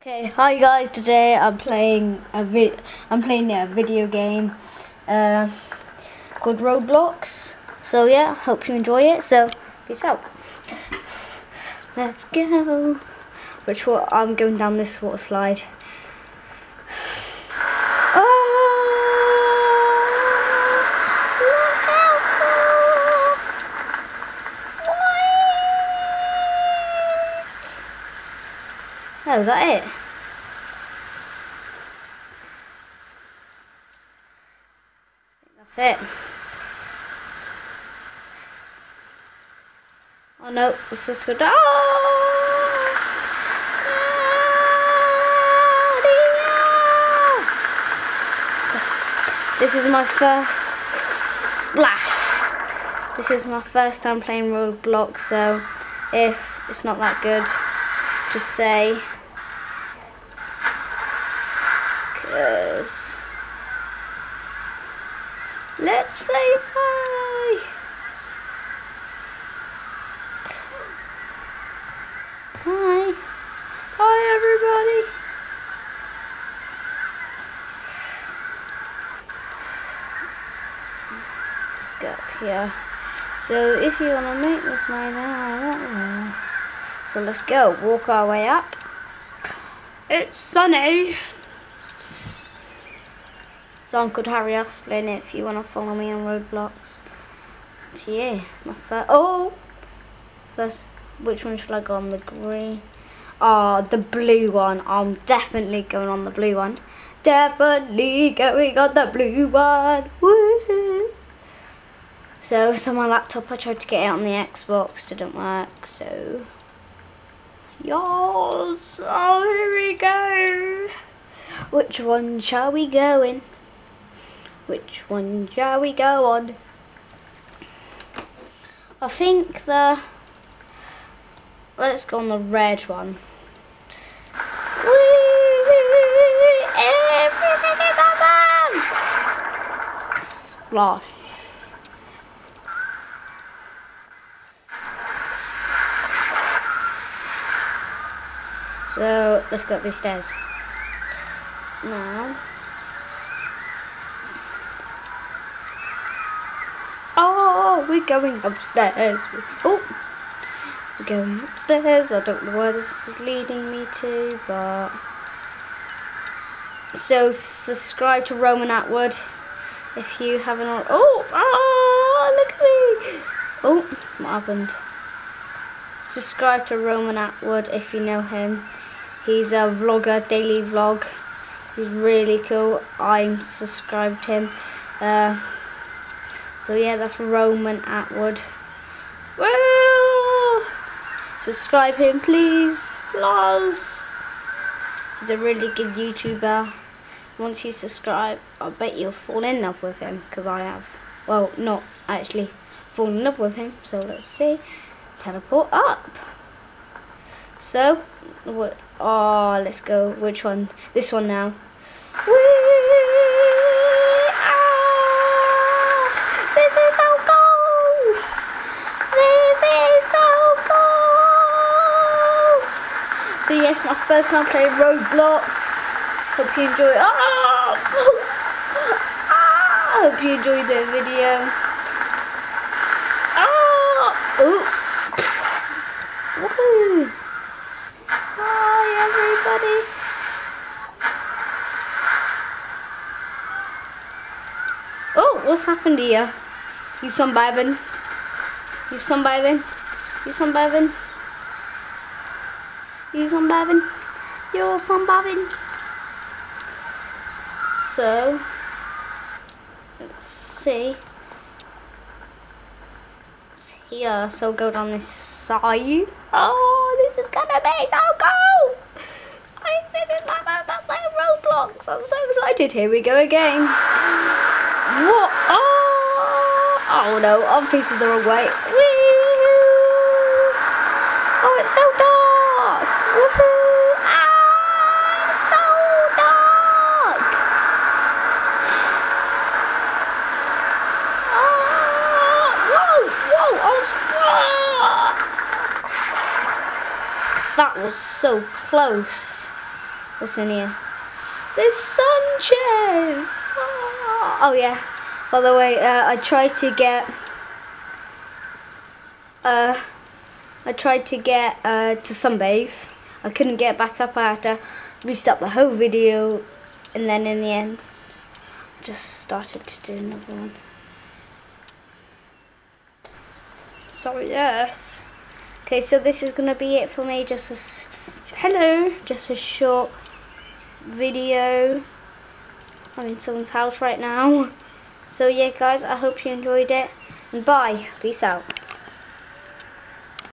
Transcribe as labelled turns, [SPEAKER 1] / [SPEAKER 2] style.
[SPEAKER 1] Okay, hi guys. Today I'm playing a vid. I'm playing a video game uh, called Roblox. So yeah, hope you enjoy it. So peace out. Let's go. Which one? I'm going down this water slide. Is that it? That's it. Oh no, we're supposed to go down. This is my first splash. This is my first time playing Roblox, so if it's not that good, just say because let's say hi. Hi. Hi everybody. Let's go up here. So if you want to make this line out, so let's go. Walk our way up. It's sunny. Song called Harry Asplin if you want to follow me on Roblox. So yeah, my first. Oh! First, which one should I go on? The green? Oh, the blue one. I'm definitely going on the blue one. Definitely going on the blue one. Woohoo! So, it's on my laptop. I tried to get it on the Xbox. Didn't work, so. Yours! Oh, here we go! Which one shall we go in? Which one shall we go on? I think the... Let's go on the red one. Splash. So let's go up these stairs. Now. We're going upstairs. Oh, we're going upstairs. I don't know where this is leading me to, but. So subscribe to Roman Atwood if you haven't. Oh, oh, look at me. Oh, what happened? Subscribe to Roman Atwood if you know him. He's a vlogger, daily vlog. He's really cool. I'm subscribed to him. Uh, so yeah, that's Roman Atwood. Woo! Subscribe him, please, please. He's a really good YouTuber. Once you subscribe, I bet you'll fall in love with him, because I have. Well, not actually fallen in love with him. So let's see. Teleport up. So, what? Oh, let's go. Which one? This one now. Whee! Yes, my first time playing Roblox. Hope you enjoy. Ah! ah! Hope you enjoyed the video. Ah! Ooh! Woohoo! Hi everybody! Oh, what's happened here? You sunbathing? You sunbathing? You sunbathing? You sunbathing? You're sunbathing? So, let's see. It's here, uh, so go down this side. Oh, this is gonna be so cool! I, this is my first playing Roblox. I'm so excited. Here we go again. What? Oh, oh no, I'm facing the wrong way. Oh, it's so dark. Woohoo! Ah, so dark. Oh, whoa, whoa, oh. That was so close. What's in here? There's Sanchez! Ah. Oh yeah. By the way, uh, I tried to get... Uh, I tried to get uh, to sunbathe. I couldn't get back up. I had to restart the whole video. And then in the end, just started to do another one. So yes. Okay, so this is gonna be it for me. Just a hello, just a short video. I'm in someone's house right now. So yeah, guys, I hope you enjoyed it. And bye. Peace out.